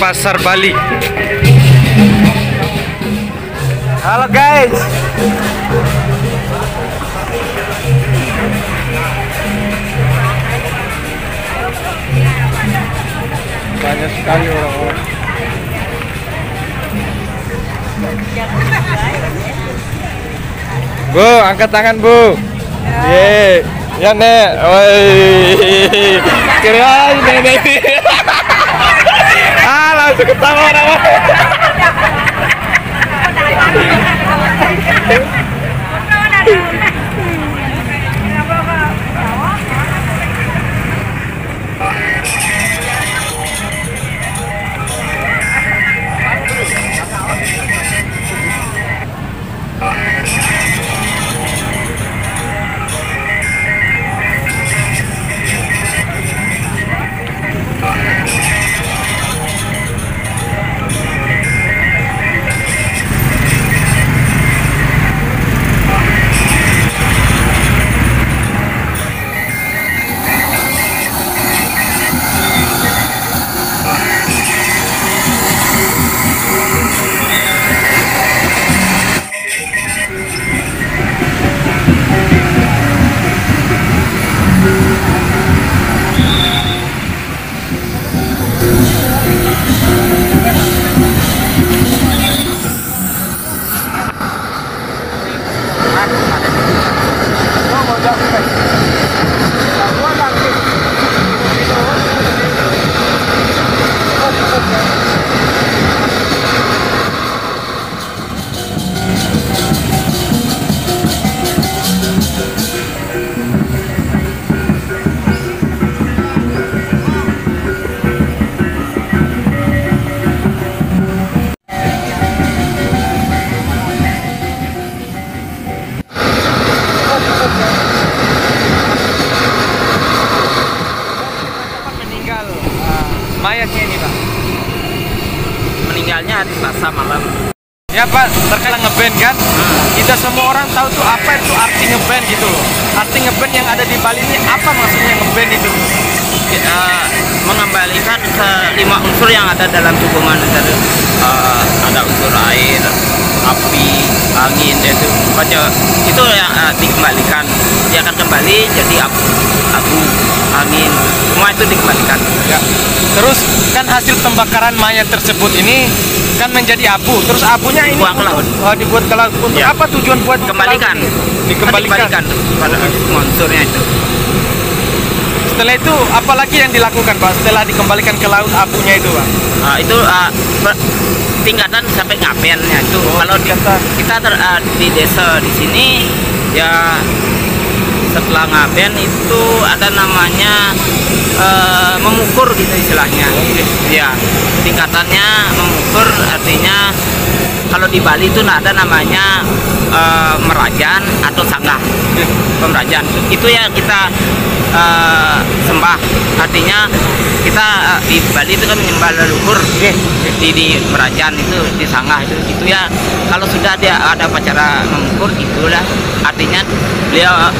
Pasar Bali. Halo guys. Banyak sekali orang-orang. Bu, angkat tangan Bu. Ye, ya nek. Woi. Kira nenek ketawa orang ah, langsung ketawa orang. meninggal meninggalnya hari Selasa malam. Ya Pak, terkait ngeband kan? Kita semua orang tahu tuh apa itu arti ngeband gitu loh. Arti ngeband yang ada di Bali ini apa maksudnya ngeband itu? Kita mengembalikan ke lima unsur yang ada dalam tubuh manusia. Eh, ada unsur air, api, angin, itu pokoknya itu yang eh, dikembalikan. Dia akan kembali jadi abu, abu, angin, semua itu dikembalikan. Ya. Terus kan hasil pembakaran mayat tersebut ini kan menjadi abu. Terus abunya ini Dibuang ke laut. Oh, dibuat ke laut. Untuk Ya. apa tujuan buat ke Kembalikan? Kan Dikembalikan. dikembalikan pada unsurnya itu. Setelah itu apa lagi yang dilakukan Pak? Setelah dikembalikan ke laut abunya itu Pak? Ah, itu per- tingkatan sampai ngapennya itu Oh, kalau di, kita ter- ah, di desa di sini ya setelah ngapen itu ada namanya eh, memukur gitu istilahnya. Ya tingkatannya memukur artinya kalau di Bali itu ada namanya eh, merajan atau sanggah pemerajan. Itu ya kita eh, sembah. Artinya kita eh, di Bali itu kan menyembah leluhur. Di di merajan itu di sanggah itu. Itu ya kalau sudah dia ada upacara mengukur itulah artinya beliau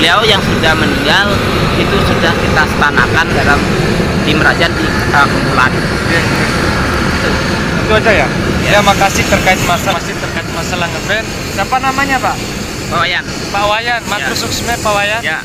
beliau yang sudah meninggal itu sudah kita stanakan dalam di merajan di eh, kumpulan Itu aja ya? Ya, makasih terkait masa masih terkait masalah ngeband. Siapa namanya Pak? Bawayan Pak Wayan, Matur Ya. Suksme Pak Wayan. ya